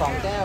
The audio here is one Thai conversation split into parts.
สองแก้ว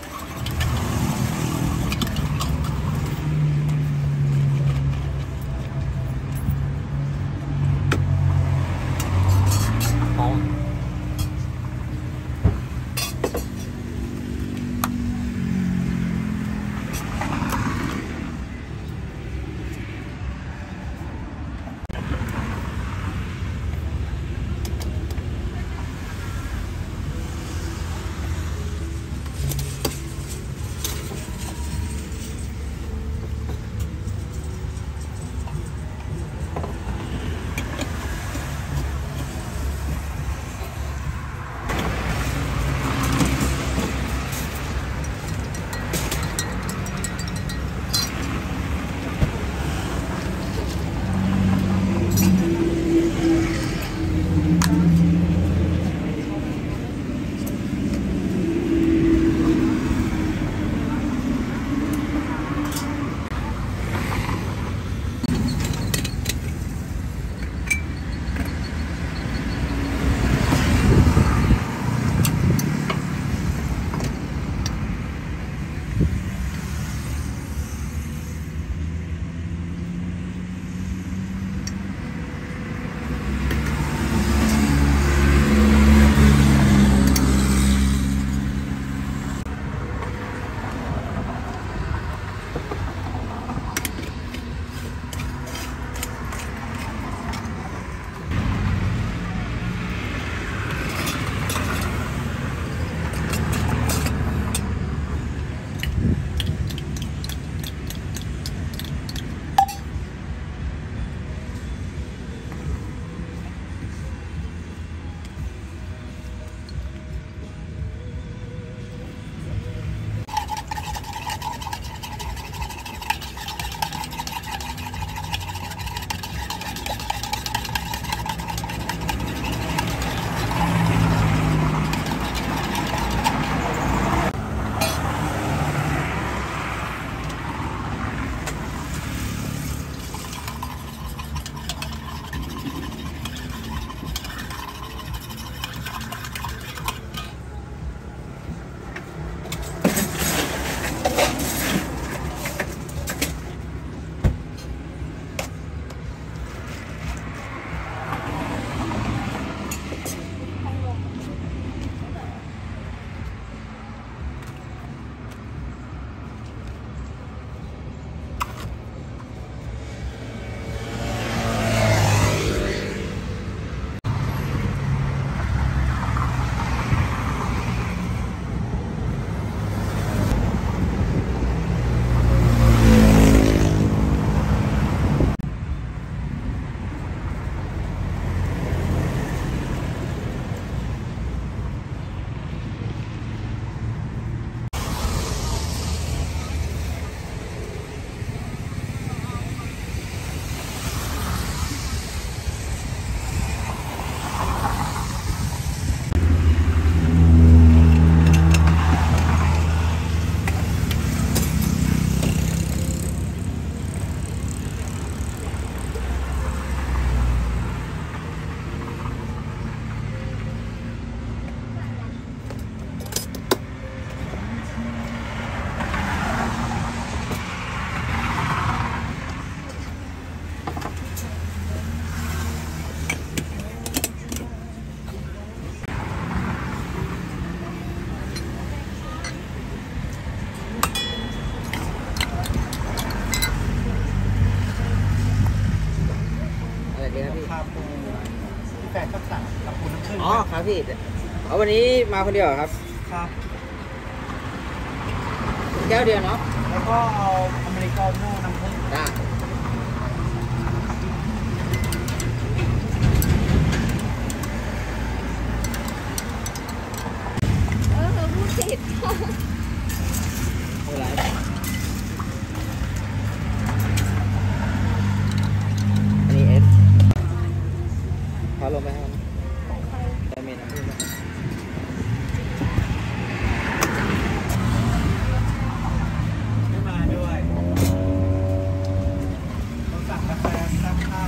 ครับพี่เอาวันนี้มาคนเดียวเหรอครับ ครับ แก้วเดียวเนาะ แล้วก็เอาอเมริกาโน่น้ำผึ้งได้เออพูดผิด ไม่เป็นไรอันนี้เอสพอลงไปครับได้เมน้ำผึ้งนะครับ ไม่มาด้วยต้องสั่งกาแฟซักผ้า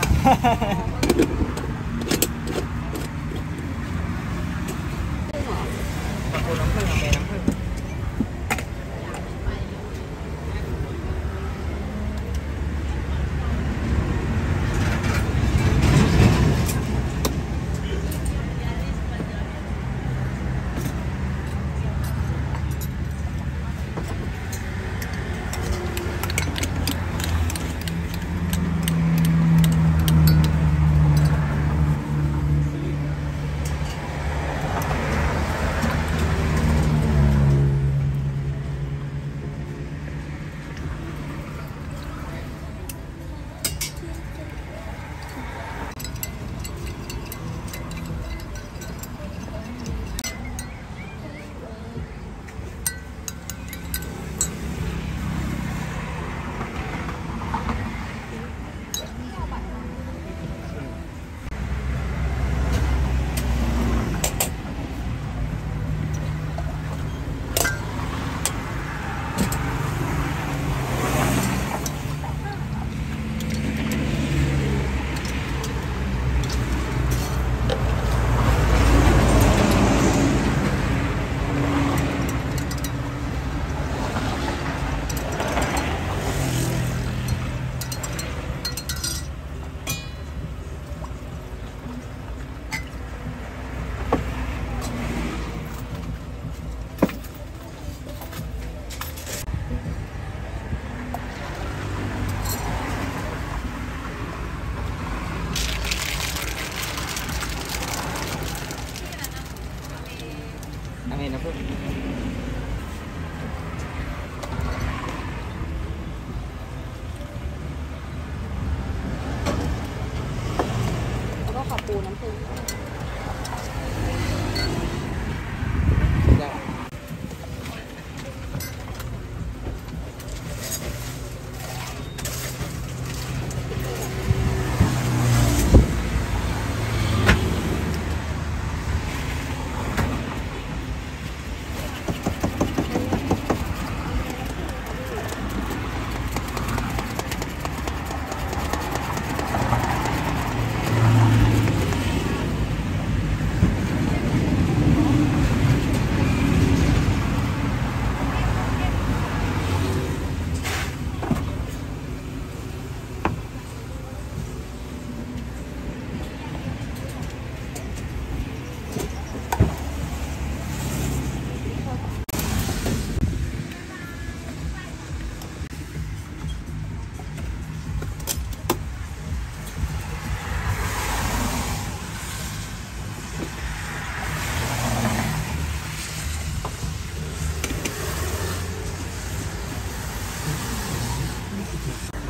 ขอบคุณน้ำ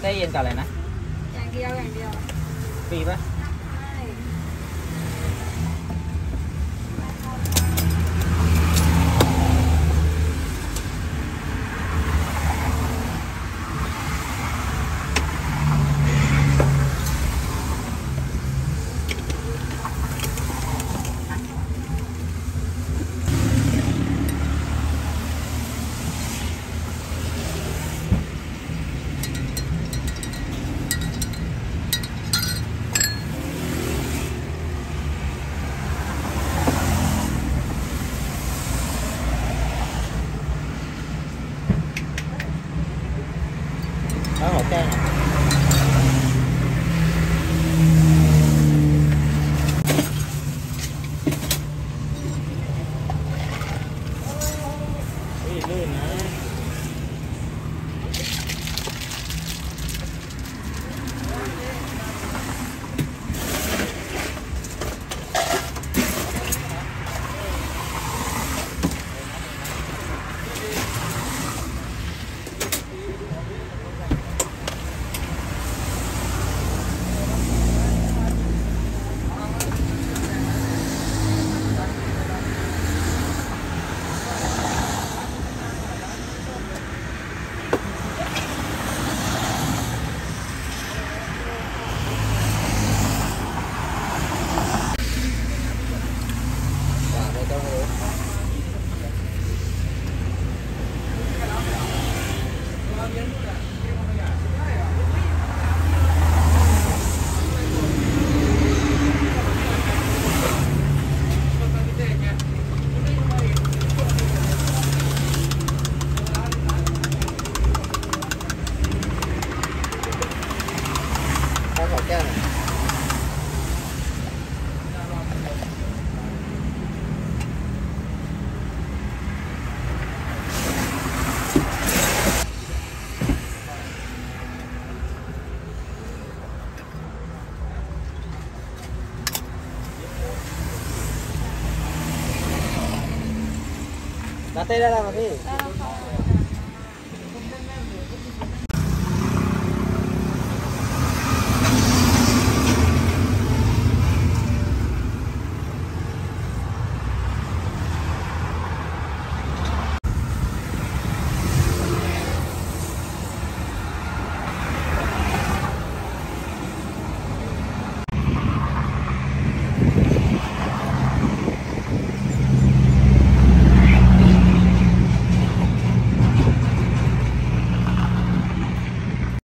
ลาเต้เย็นกับอะไรนะ อย่างเดียวอย่างเดียว ฟรีปะ เต้ได้แล้วพี่